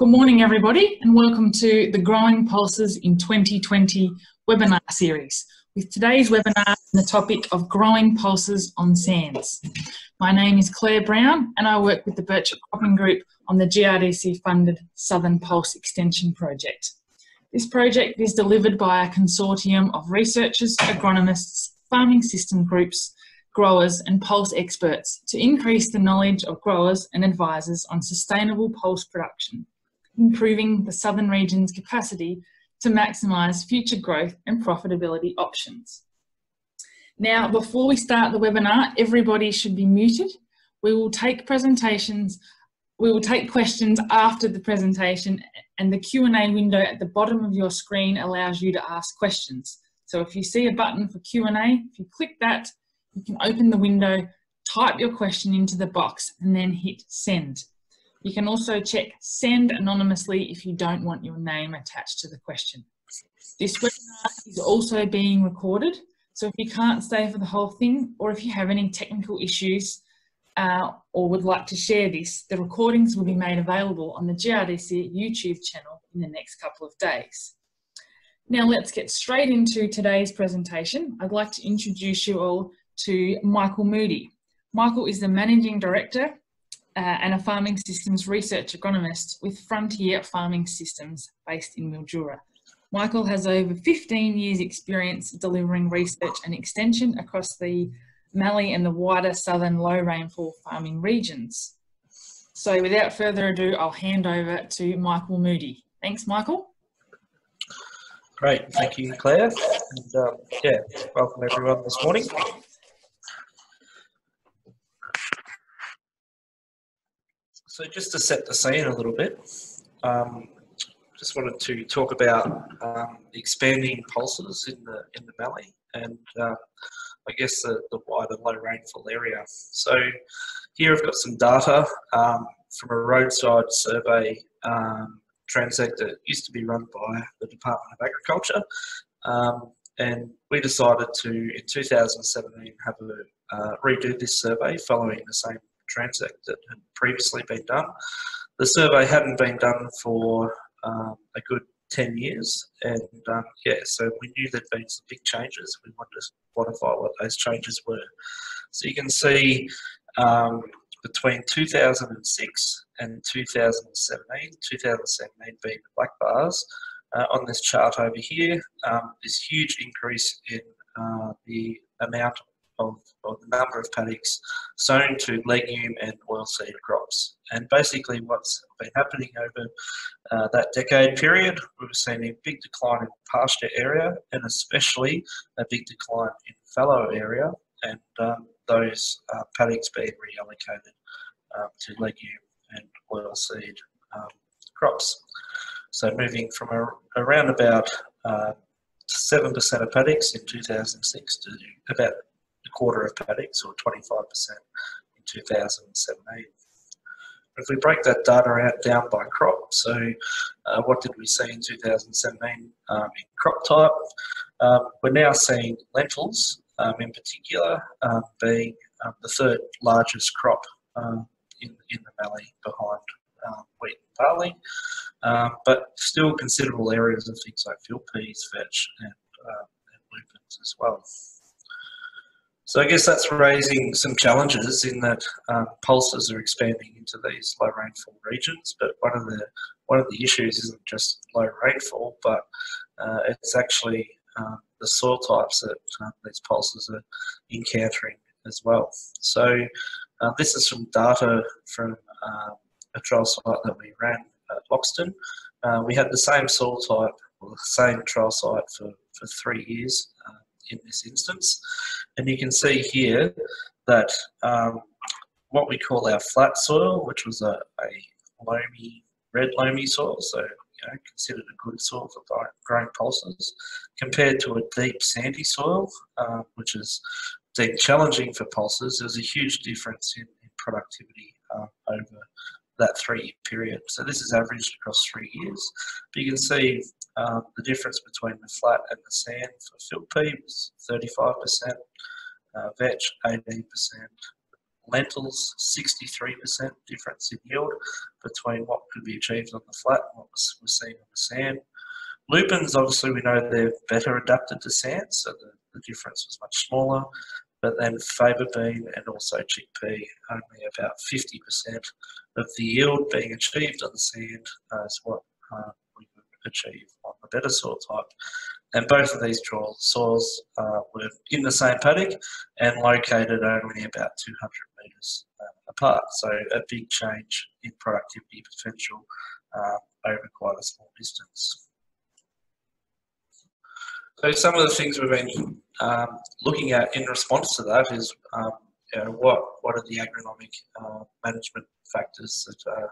Good morning, everybody, and welcome to the Growing Pulses in 2020 webinar series. With today's webinar, on the topic of growing pulses on sands. My name is Claire Brown, and I work with the Birchip Cropping Group on the GRDC funded Southern Pulse Extension Project. This project is delivered by a consortium of researchers, agronomists, farming system groups, growers and pulse experts to increase the knowledge of growers and advisors on sustainable pulse production improving the southern region's capacity to maximise future growth and profitability options. Now, before we start the webinar, everybody should be muted. We will take presentations, we will take questions after the presentation and the Q&A window at the bottom of your screen allows you to ask questions. So if you see a button for Q&A, if you click that, you can open the window, type your question into the box and then hit send. You can also check send anonymously if you don't want your name attached to the question. This webinar is also being recorded, so if you can't stay for the whole thing or if you have any technical issues uh, or would like to share this, the recordings will be made available on the GRDC YouTube channel in the next couple of days. Now let's get straight into today's presentation. I'd like to introduce you all to Michael Moodie. Michael is the Managing Director uh, and a farming systems research agronomist with Frontier Farming Systems based in Mildura. Michael has over 15 years experience delivering research and extension across the Mallee and the wider southern low rainfall farming regions. So without further ado, I'll hand over to Michael Moodie. Thanks, Michael. Great, thank you, Claire. And um, yeah, welcome everyone this morning. So just to set the scene a little bit, um, just wanted to talk about um, expanding pulses in the in the Mallee and uh, I guess the, the wider low rainfall area. So here I've got some data um, from a roadside survey um, transect that used to be run by the Department of Agriculture. Um, and we decided to, in 2017, have a uh, redo this survey following the same transect that had previously been done. The survey hadn't been done for um, a good 10 years, and um, yeah, so we knew there'd been some big changes. We wanted to quantify what those changes were. So you can see um, between 2006 and 2017, 2017 being the black bars, uh, on this chart over here, um, this huge increase in uh, the amount of, of the number of paddocks sown to legume and oilseed crops. And basically what's been happening over uh, that decade period, we've seen a big decline in pasture area and especially a big decline in fallow area and um, those uh, paddocks being reallocated um, to legume and oilseed um, crops. So moving from a, around about 7% uh, of paddocks in 2006 to about quarter of paddocks or 25% in 2017. If we break that data out down by crop, so uh, what did we see in 2017 um, in crop type? Um, we're now seeing lentils um, in particular um, being um, the third largest crop um, in, in the Mallee behind wheat and barley, but still considerable areas of things like field peas, vetch and, uh, and lupins as well. So I guess that's raising some challenges in that um, pulses are expanding into these low rainfall regions. But one of the one of the issues isn't just low rainfall, but uh, it's actually um, the soil types that uh, these pulses are encountering as well. So uh, this is some data from um, a trial site that we ran at Loxton. Uh, we had the same soil type, or the same trial site for, for three years uh, in this instance. And you can see here that um, what we call our flat soil, which was a, a loamy, red loamy soil, so you know, considered a good soil for growing pulses, compared to a deep sandy soil, uh, which is deep challenging for pulses, there's a huge difference in, in productivity uh, over that three-year period. So this is averaged across three years. But you can see um, the difference between the flat and the sand for field pea was 35%, uh, vetch 18%, lentils 63% difference in yield, between what could be achieved on the flat and what was, was seen on the sand. Lupins, obviously, we know they're better adapted to sand, so the, the difference was much smaller. But then faba bean and also chickpea, only about 50% of the yield being achieved on the sand uh, is what uh, achieve on the better soil type. And both of these soils uh, were in the same paddock and located only about 200 metres uh, apart. So a big change in productivity potential uh, over quite a small distance. So some of the things we've been um, looking at in response to that is um, you know, what what are the agronomic uh, management factors that uh,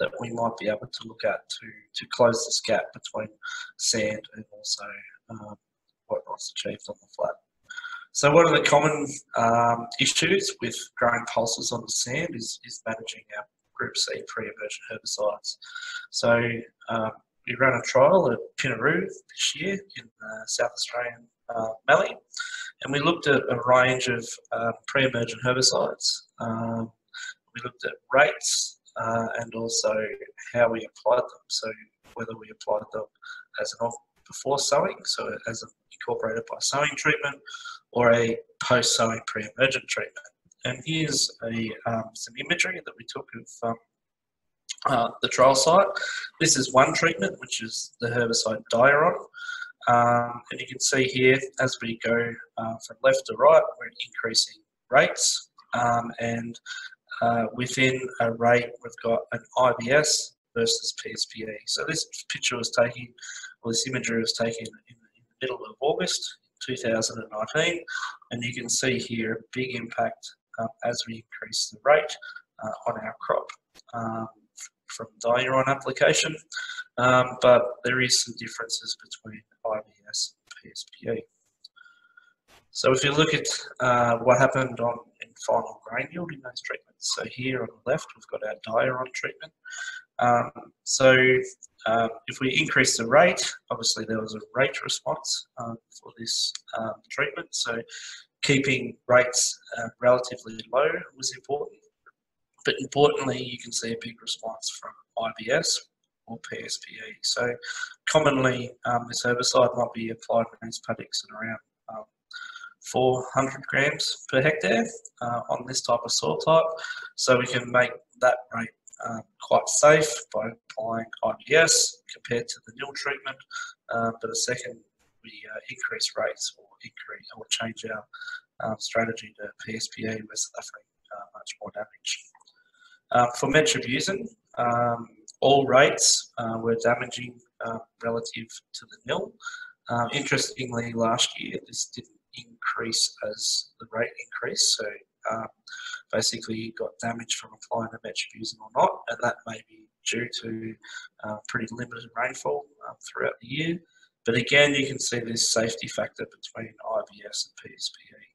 that we might be able to look at to to close this gap between sand and also um, what was achieved on the flat. So one of the common um, issues with growing pulses on the sand is, is managing our Group C pre-emergent herbicides. So um, we ran a trial at Pinnaroo this year in the South Australian uh, Mallee, and we looked at a range of uh, pre-emergent herbicides. Um, we looked at rates uh, and also how we applied them. So whether we applied them as an off before sowing, so as an incorporated by sowing treatment, or a post-sowing pre-emergent treatment. And here's a, um, some imagery that we took of um, uh, the trial site. This is one treatment, which is the herbicide Diuron. Um, and you can see here, as we go uh, from left to right, we're increasing rates. Um, and uh, within a rate, we've got an IBS versus PSPE. So this picture was taken, or this imagery was taken in, the middle of August 2019. And you can see here a big impact um, as we increase the rate uh, on our crop. Um, from diuron application, um, but there is some differences between IBS and PSPE. So if you look at uh, what happened on in final grain yield in those treatments, so here on the left we've got our Diuron treatment. Um, so uh, if we increase the rate, obviously there was a rate response um, for this um, treatment. So keeping rates uh, relatively low was important. But importantly, you can see a big response from IBS or PSPE. So commonly, um, this herbicide might be applied in these paddocks at around 400 grams per hectare uh, on this type of soil type. So we can make that rate um, quite safe by applying IBS compared to the nil treatment. Uh, but a second we uh, increase rates or increase or change our um, strategy to PSPE, we're suffering uh, much more damage. Uh, for metribuzin, um, all rates uh, were damaging uh, relative to the nil. Interestingly, last year this didn't increase as the rate increased, so um, basically you got damage from applying the metribuzin or not, and that may be due to uh, pretty limited rainfall um, throughout the year. But again, you can see this safety factor between IBS and PSPE.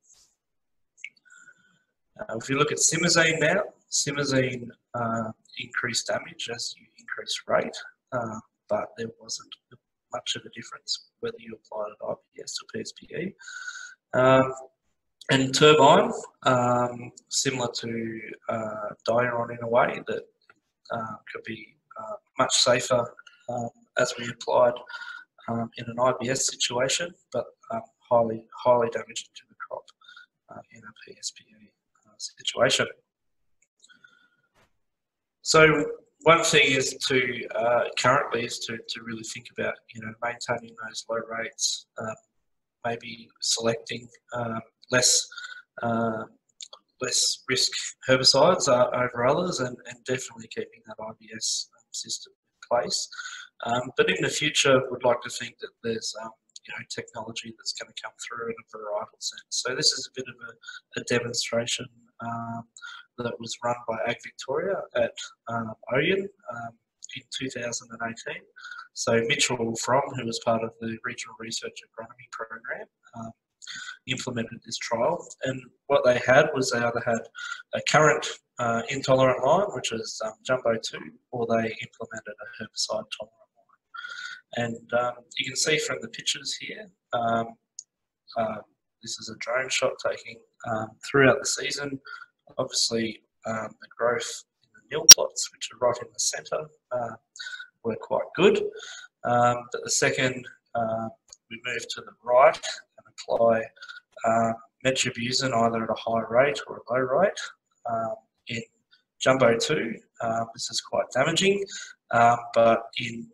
Uh, if you look at simazine now, simazine uh, increased damage as you increase rate, uh, but there wasn't much of a difference whether you applied it IBS or PSPE. Um, and Terbyne, um, similar to uh, in a way that uh, could be uh, much safer um, as we applied um, in an IBS situation, but highly highly damaging to the crop uh, in a PSPE situation. So one thing is to uh, currently is to, to really think about you know maintaining those low rates, maybe selecting um, less uh, less risk herbicides uh, over others, and, and definitely keeping that IBS system in place. Um, but in the future, would like to think that there's um, you know technology that's going to come through in a varietal sense. So this is a bit of a, a demonstration um, that was run by Ag Victoria at um, um, in 2018. So Mitchell From, who was part of the Regional Research Agronomy Program, um, implemented this trial. And what they had was they either had a current uh, intolerant line, which is um, Jumbo 2, or they implemented a herbicide tolerant line. And um, you can see from the pictures here, um, uh, this is a drone shot taking um, throughout the season. Obviously, um, the growth in the nil plots, which are right in the centre, uh, were quite good. Um, but the second, uh, we move to the right and apply uh, metribuzin either at a high rate or a low rate. Um, in Jumbo 2, uh, this is quite damaging, um, but in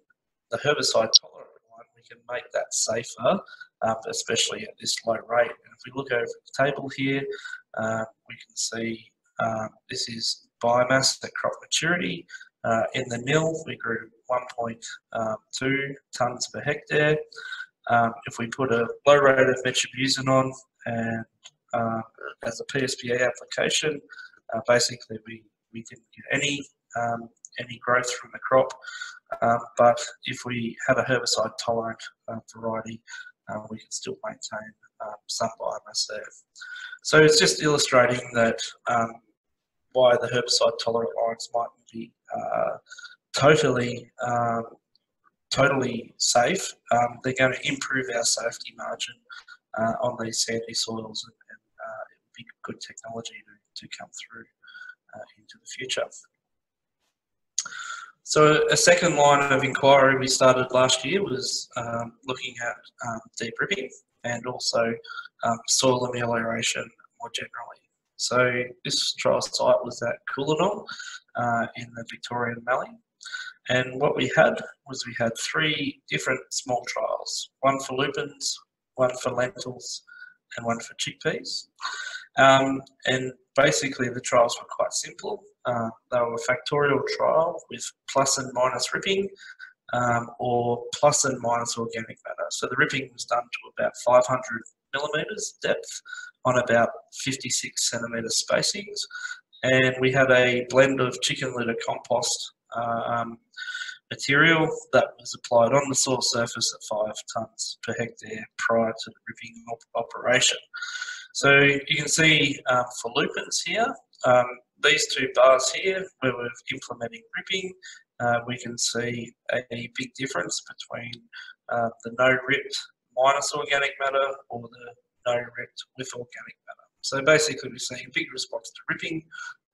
the herbicide tolerant one, we can make that safer, um, especially at this low rate. And if we look over the table here, uh, we can see um, this is biomass at crop maturity. Uh, in the nil, we grew 1.2 um, tonnes per hectare. Um, if we put a low rate of metribuzin on and uh, as a PSPE application, uh, basically we, we didn't get any um, any growth from the crop. Um, but if we had a herbicide tolerant uh, variety, we can still maintain some biomass there. So it's just illustrating that why the herbicide tolerant lines might be uh, totally um, totally safe. Um, they're going to improve our safety margin uh, on these sandy soils and, and uh, it would be good technology to, to come through uh, into the future. So a second line of inquiry we started last year was um, looking at um, deep ripping and also um, soil amelioration more generally. So this trial site was at Kooloonong uh, in the Victorian Mallee. And what we had was we had three different small trials, one for lupins, one for lentils, and one for chickpeas. Um, and basically the trials were quite simple. Uh, they were a factorial trial with plus and minus ripping um, or plus and minus organic matter. So the ripping was done to about 500 millimeters depth on about 56 centimeter spacings. And we had a blend of chicken litter compost um, material that was applied on the soil surface at five tonnes per hectare prior to the ripping op operation. So you can see um, for lupins here, um, these two bars here where we're implementing ripping, uh, we can see a, a big difference between uh, the no ripped minus organic matter or the ripped with organic matter. So basically we're seeing a big response to ripping,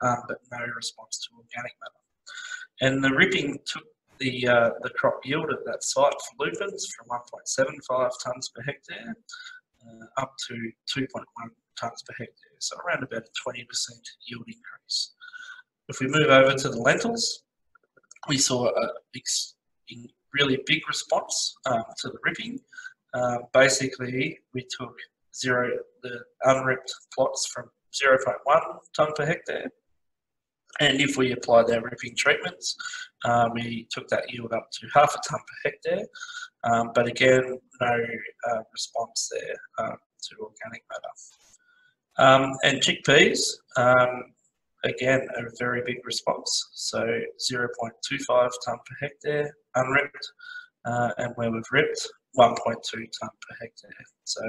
um, but no response to organic matter. And the ripping took the, uh, the crop yield at that site for lupins from 1.75 tonnes per hectare uh, up to 2.1 tonnes per hectare, so around about a 20% yield increase. If we move over to the lentils, we saw a big, really big response um, to the ripping. Uh, basically, we took zero the unripped plots from 0.1 tonne per hectare and if we applied our ripping treatments, uh, we took that yield up to half a tonne per hectare. Um, but again, no uh, response there um, to organic matter. Um, and chickpeas, um, again, a very big response. So 0.25 tonne per hectare unripped, uh, and where we've ripped, 1.2 tonne per hectare. So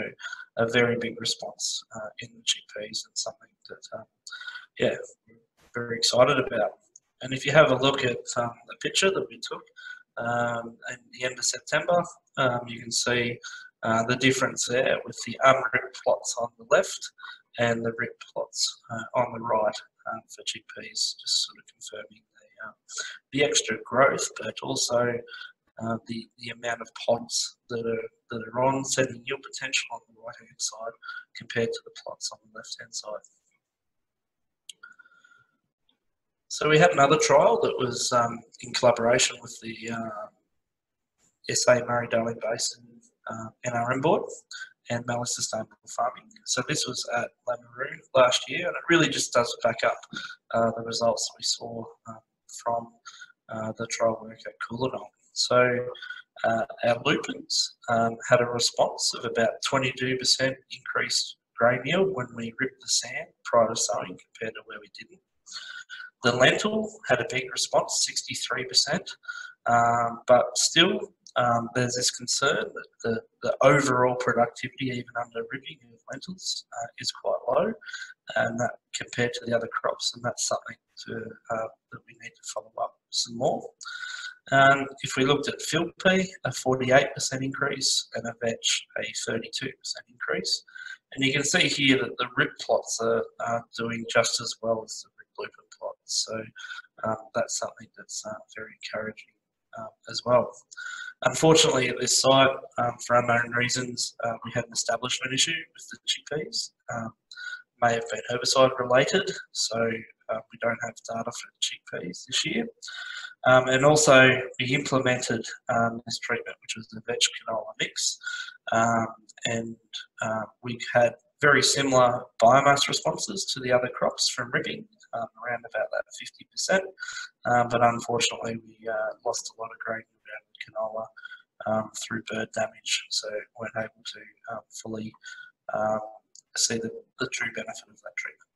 a very big response uh, in the chickpeas and something that, um, yeah, very excited about. And if you have a look at um, the picture that we took um, the end of September, um, you can see uh, the difference there with the unripped plots on the left and the ripped plots uh, on the right um, for chickpeas, just sort of confirming the, uh, the extra growth, but also uh, the, the amount of pods that are, that are on setting yield potential on the right hand side compared to the plots on the left hand side. So we had another trial that was um, in collaboration with the uh, SA Murray-Darling Basin uh, NRM board and Mallee Sustainable Farming. So this was at Lameroo last year and it really just does back up uh, the results we saw um, from uh, the trial work at Kooloonong. So uh, our lupins um, had a response of about 22% increased grain yield when we ripped the sand prior to sowing compared to where we didn't. The lentil had a big response, 63%, um, but still um, there's this concern that the, the overall productivity, even under ripping of lentils, uh, is quite low, and that compared to the other crops, and that's something to, uh, that we need to follow up some more. Um, if we looked at field a 48% increase, and a vetch, a 32% increase. And you can see here that the rip plots are, are doing just as well as the rip plots. so um, that's something that's uh, very encouraging um, as well. Unfortunately, at this site, um, for unknown reasons, uh, we had an establishment issue with the chickpeas. Um, may have been herbicide related, so uh, we don't have data for chickpeas this year. Um, and also, we implemented um, this treatment, which was the vetch canola mix, um, and uh, we had very similar biomass responses to the other crops from ripping, um, around about that 50%. Um, but unfortunately, we uh, lost a lot of grain around canola through bird damage, so weren't able to fully see the, the true benefit of that treatment.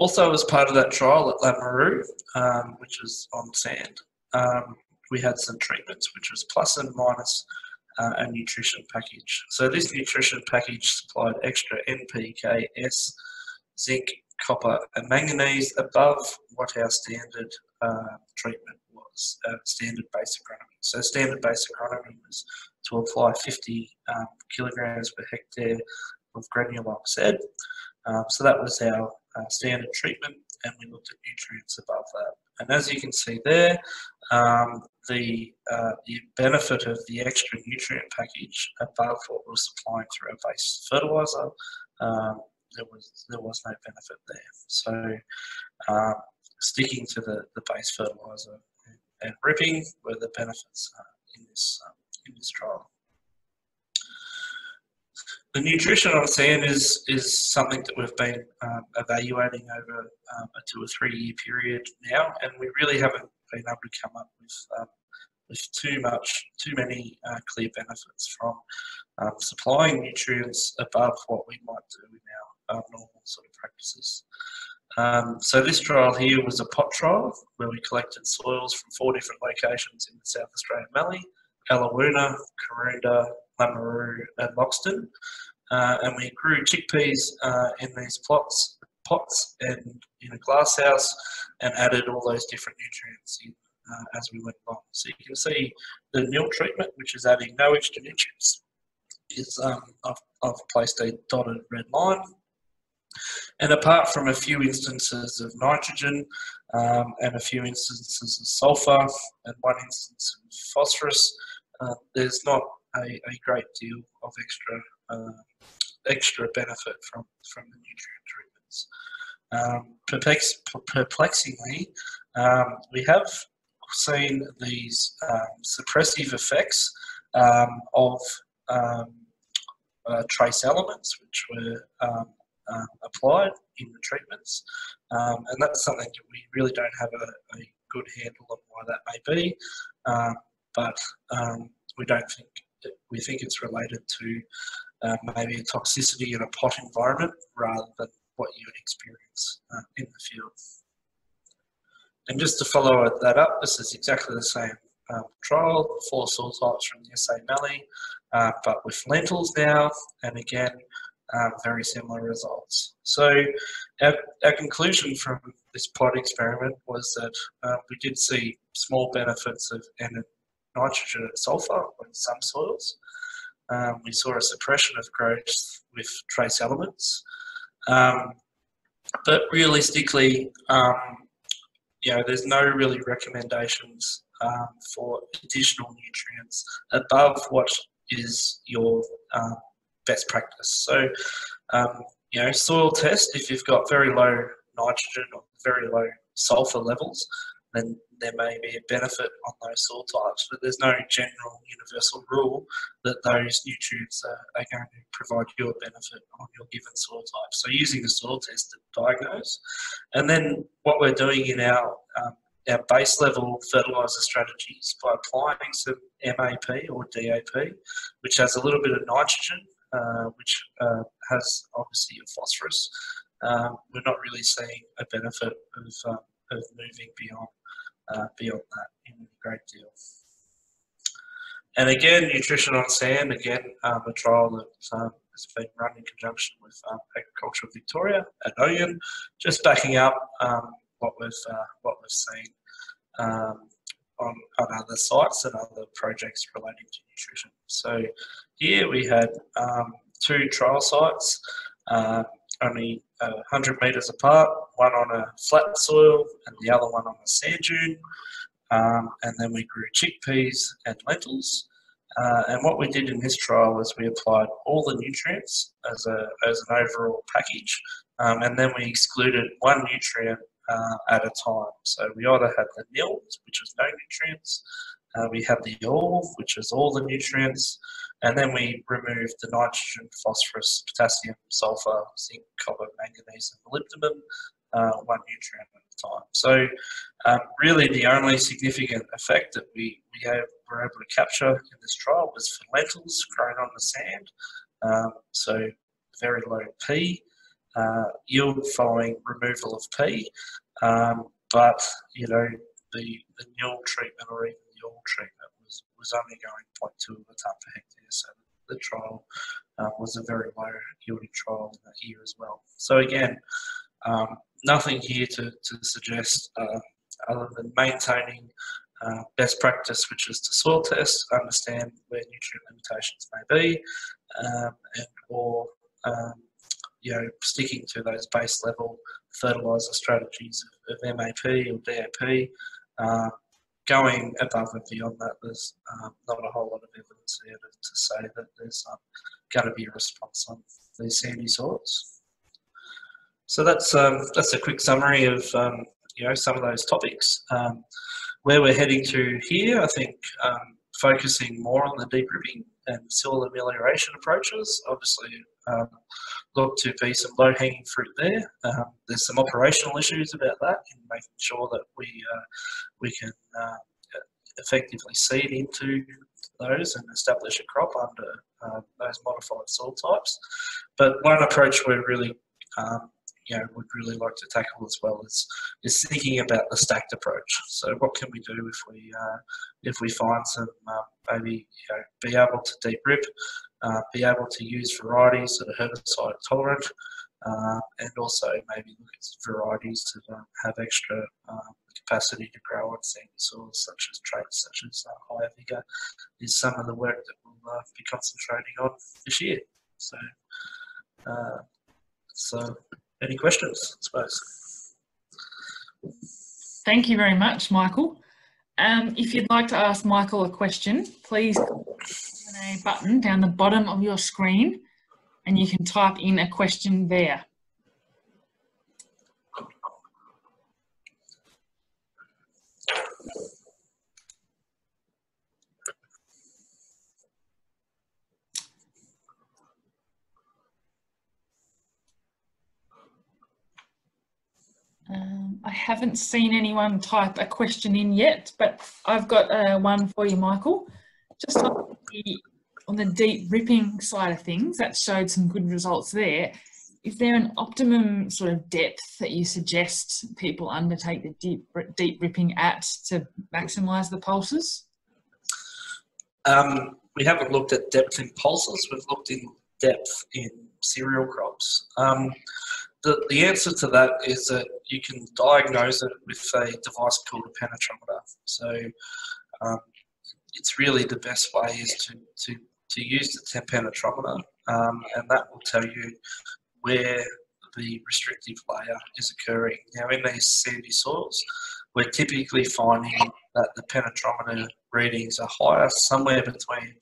Also, as part of that trial at Lameroo, um, which is on sand, we had some treatments, which was plus and minus uh, a nutrition package. So this nutrition package supplied extra NPK, S, zinc, copper, and manganese above what our standard uh, treatment was, uh, standard base agronomy. So standard base agronomy was to apply 50 um, kilograms per hectare of Granulock Z. Um, so that was our uh, standard treatment, and we looked at nutrients above that. And as you can see there, um, the, uh, the benefit of the extra nutrient package above what we're supplying through our base fertiliser, um, there was there was no benefit there. So um, sticking to the, the base fertiliser and, and ripping were the benefits uh, in this um, in this trial. The nutrition on sand is is something that we've been um, evaluating over um, a two or three year period now, and we really haven't been able to come up with um, with too much, too many uh, clear benefits from um, supplying nutrients above what we might do in our um, normal sort of practices. Um, so this trial here was a pot trial where we collected soils from four different locations in the South Australian Mallee, Alawoona, Karoonda, Lameroo and Loxton. Uh, and we grew chickpeas uh, in these plots, pots and in a glass house and added all those different nutrients in uh, as we went along. So you can see the nil treatment, which is adding no extra nutrients, is um, I've, I've placed a dotted red line. And apart from a few instances of nitrogen um, and a few instances of sulfur and one instance of phosphorus, uh, there's not a, a, great deal of extra uh, extra benefit from, from the nutrient treatments. Um, perplex, perplexingly, um, we have seen these um, suppressive effects um, of um, uh, trace elements which were um, um, applied in the treatments. Um, and that's something that we really don't have a, a good handle on why that may be. but we don't think, we think it's related to uh, maybe a toxicity in a pot environment rather than what you would experience uh, in the field. And just to follow that up, this is exactly the same um, trial, four soil types from the SA Mallee, uh, but with lentils now, and again, um, very similar results. So our, our, conclusion from this pod experiment was that uh, we did see small benefits of nitrogen and sulfur in some soils. Um, we saw a suppression of growth with trace elements. Um, but realistically, um, you know, there's no really recommendations um, for additional nutrients above what is your um, best practice. So, you know, soil test if you've got very low nitrogen or very low sulfur levels, then there may be a benefit on those soil types, but there's no general universal rule that those nutrients are, are going to provide you a benefit on your given soil type. So using the soil test to diagnose, and then what we're doing in our um, our base level fertiliser strategies by applying some MAP or DAP, which has a little bit of nitrogen, uh, which uh, has obviously a phosphorus. Um, we're not really seeing a benefit of, um, of moving beyond uh, beyond that in a great deal. And again, nutrition on sand, again, um, a trial that um, has been run in conjunction with um, Agriculture Victoria at Oyen, just backing up um, what we've uh, what we've seen um, on, on other sites and other projects relating to nutrition. So here we had um, two trial sites. Uh, only uh, 100 metres apart, one on a flat soil and the other one on a sand dune. Um, and then we grew chickpeas and lentils. Uh, and what we did in this trial was we applied all the nutrients as, a, as an overall package, um, and then we excluded one nutrient uh, at a time. So we either had the nils, which was no nutrients, uh, we have the all, which is all the nutrients, and then we remove the nitrogen, phosphorus, potassium, sulfur, zinc, copper, manganese, and molybdenum, uh, one nutrient at a time. So um, really the only significant effect that we, we have, were able to capture in this trial was for lentils grown on the sand. Um, so very low P uh, yield following removal of P. Um, but, you know, the, the nil treatment or even the all treatment was, was only going 0.2 of a tonne per hectare. So the trial uh, was a very low yielding trial that year as well. So again, um, nothing here to, to suggest uh, other than maintaining uh, best practice, which is to soil test, understand where nutrient limitations may be, um, and or um, you know sticking to those base level fertiliser strategies of, of, MAP or DAP. Uh, going above and beyond that, there's um, not a whole lot of evidence there to, say that there's um, going to be a response on these sandy soils. So that's um, that's a quick summary of um, you know some of those topics. Um, where we're heading to here, I think um, focusing more on the deep ripping and soil amelioration approaches. Obviously, um, look to be some low hanging fruit there. Um, there's some operational issues about that in making sure that we uh, we can uh, effectively seed into those and establish a crop under uh, those modified soil types. But one approach we're really um, you know would really like to tackle as well is is thinking about the stacked approach. So what can we do if we uh, if we find some uh, maybe you know be able to deep rip, uh, be able to use varieties that are herbicide tolerant, uh, and also maybe look at varieties that um, have extra um, capacity to grow on sandy soils, such as traits such as uh, higher vigour, is some of the work that we'll uh, be concentrating on this year. So. so any questions, I suppose? Thank you very much, Michael. Um, if you'd like to ask Michael a question, please the button down the bottom of your screen and you can type in a question there. Um, I haven't seen anyone type a question in yet, but I've got uh, one for you, Michael. Just on the, on the deep ripping side of things, that showed some good results there. Is there an optimum sort of depth that you suggest people undertake the deep, deep ripping at to maximise the pulses? Um, we haven't looked at depth in pulses, we've looked in depth in cereal crops. Um, the, the answer to that is that you can diagnose it with a device called a penetrometer. So um, it's really the best way is to, to, to use the penetrometer um, and that will tell you where the restrictive layer is occurring. Now in these sandy soils, we're typically finding that the penetrometer readings are higher, somewhere between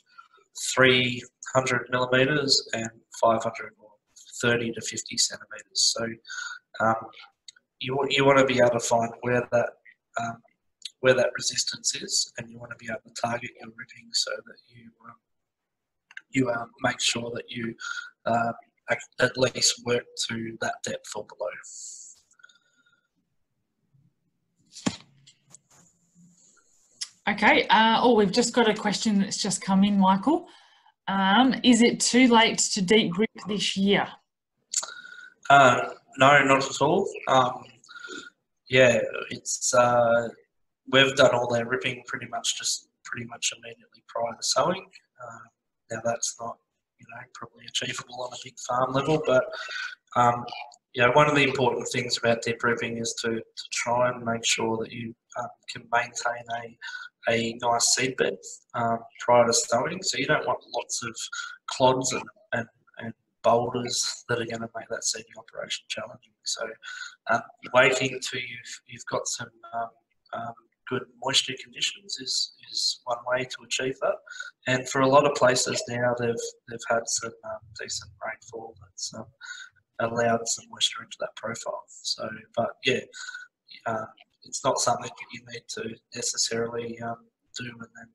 300 millimeters and 500 30 to 50 centimeters. So um, you, you want to be able to find where that um, where that resistance is, and you want to be able to target your ripping so that you um, you uh, make sure that you uh, at least work to that depth or below. Okay. Uh, oh, we've just got a question that's just come in, Michael. Um, is it too late to deep rip this year? Uh, no, not at all. Um, yeah, it's uh, we've done all our ripping pretty much just pretty much immediately prior to sowing. Uh, now that's not you know probably achievable on a big farm level, but um, you know one of the important things about deep ripping is to, to try and make sure that you um, can maintain a a nice seed bed um, prior to sowing. So you don't want lots of clods and boulders that are going to make that seeding operation challenging. So um, waiting until you've, you've got some um, um, good moisture conditions is, is one way to achieve that. And for a lot of places now, they've they've had some um, decent rainfall that's um, allowed some moisture into that profile. So, but yeah, uh, it's not something that you need to necessarily do and then,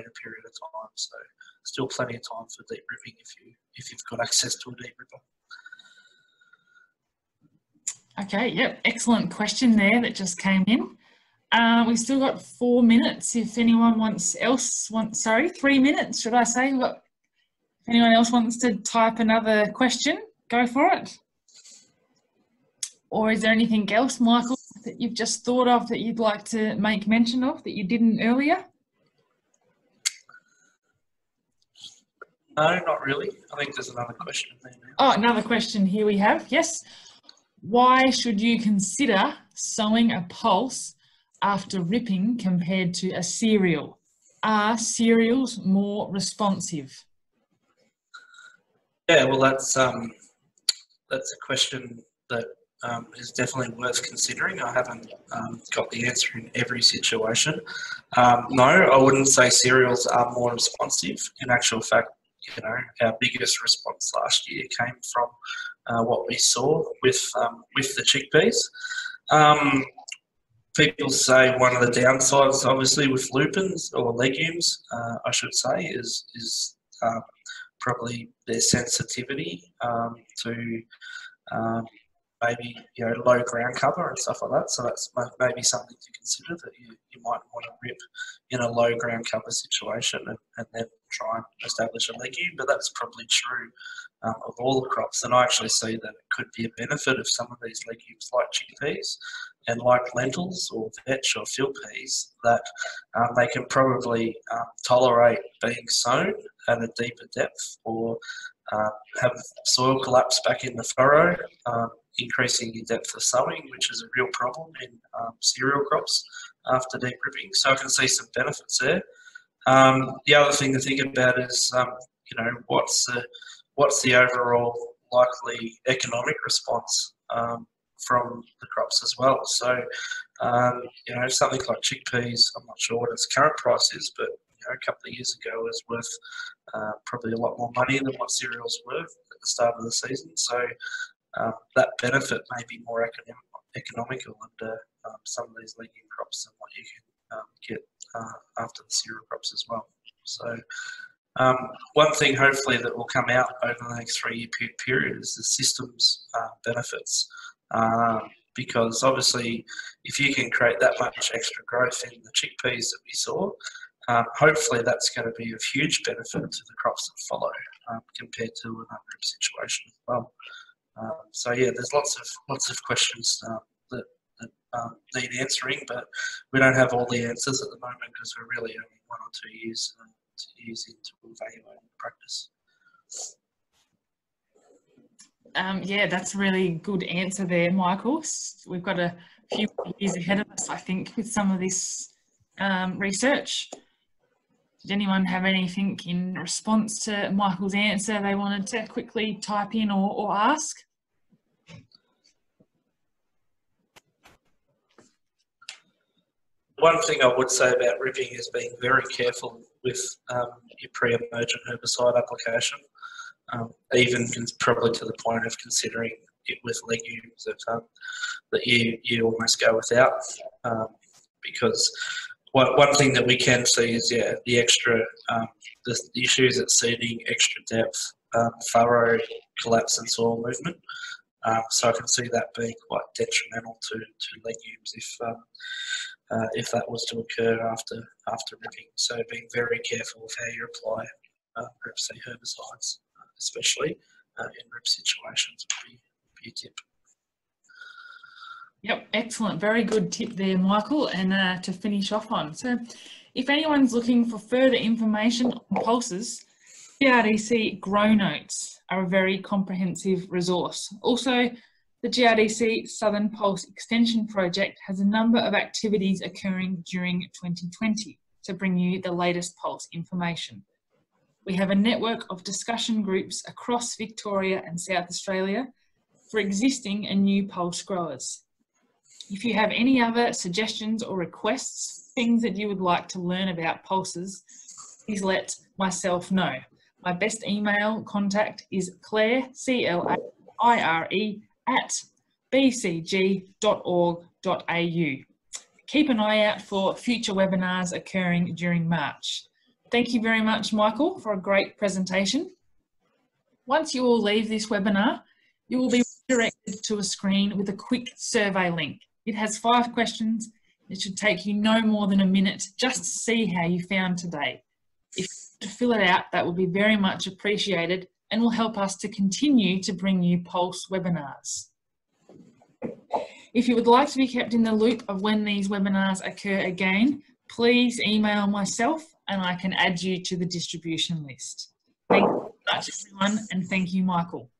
a period of time. So, still plenty of time for deep ripping if you if you've got access to a deep ripper. Okay, yep, excellent question there that just came in. Uh, we've still got four minutes. If anyone wants else wants, sorry, three minutes, should I say? Got, if anyone else wants to type another question, go for it. Or is there anything else, Michael, that you've just thought of that you'd like to make mention of that you didn't earlier? No, not really. I think there's another question. Oh, another question here we have. Yes. Why should you consider sowing a pulse after ripping compared to a cereal? Are cereals more responsive? Yeah, well, that's um, that's a question that um, is definitely worth considering. I haven't um, got the answer in every situation. Um, no, I wouldn't say cereals are more responsive. In actual fact, you know, our biggest response last year came from uh, what we saw with um, with the chickpeas. Um, people say one of the downsides, obviously, with lupins or legumes, uh, I should say, is is um, probably their sensitivity um, to um, maybe you know low ground cover and stuff like that. So that's maybe something to consider that you, you might want to rip in a low ground cover situation and, and then try and establish a legume. But that's probably true um, of all the crops. And I actually see that it could be a benefit of some of these legumes like chickpeas and like lentils or vetch or field peas that um, they can probably um, tolerate being sown at a deeper depth or uh, have soil collapse back in the furrow, um, increasing your depth of sowing, which is a real problem in um, cereal crops after deep ripping. So I can see some benefits there. Um, the other thing to think about is, um, you know, what's the what's the overall likely economic response um, from the crops as well. So, um, you know, something like chickpeas, I'm not sure what its current price is, but you know, a couple of years ago was worth uh, probably a lot more money than what cereals were at the start of the season. So um, that benefit may be more economic, economical under um, some of these legume crops than what you can um, get uh, after the cereal crops as well. So um, one thing hopefully that will come out over the next three year period is the systems uh, benefits. Um, because obviously, if you can create that much extra growth in the chickpeas that we saw, um, hopefully that's going to be of huge benefit to the crops that follow um, compared to an unrip situation as well. Um, so yeah, there's lots of lots of questions um, that, that um, need answering, but we don't have all the answers at the moment because we're really only one or two years uh, years into evaluating practice. Um, yeah, that's a really good answer there, Michael. We've got a few years ahead of us, I think, with some of this um, research. Did anyone have anything in response to Michael's answer they wanted to quickly type in or, or ask? One thing I would say about ripping is being very careful with um, your pre-emergent herbicide application, um, even probably to the point of considering it with legumes that, um, that you, you almost go without um, because one, one thing that we can see is yeah the extra um, the, the, issues at seeding, extra depth, um, furrow collapse and soil movement. Um, so I can see that being quite detrimental to, to legumes if um, uh, if that was to occur after after ripping. So being very careful of how you apply uh, herbicides, uh, especially uh, in rip situations, would be, be a tip. Yep, excellent. Very good tip there, Michael. And uh, to finish off on, so if anyone's looking for further information on pulses, GRDC Grow Notes are a very comprehensive resource. Also, the GRDC Southern Pulse Extension Project has a number of activities occurring during 2020 to bring you the latest pulse information. We have a network of discussion groups across Victoria and South Australia for existing and new pulse growers. If you have any other suggestions or requests, things that you would like to learn about pulses, please let myself know. My best email contact is claire, C-L-A-I-R-E, at bcg.org.au. Keep an eye out for future webinars occurring during March. Thank you very much, Michael, for a great presentation. Once you all leave this webinar, you will be directed to a screen with a quick survey link. It has five questions. It should take you no more than a minute just to see how you found today. If you fill it out, that will be very much appreciated and will help us to continue to bring you Pulse webinars. If you would like to be kept in the loop of when these webinars occur again, please email myself and I can add you to the distribution list. Thank you much everyone and thank you Michael.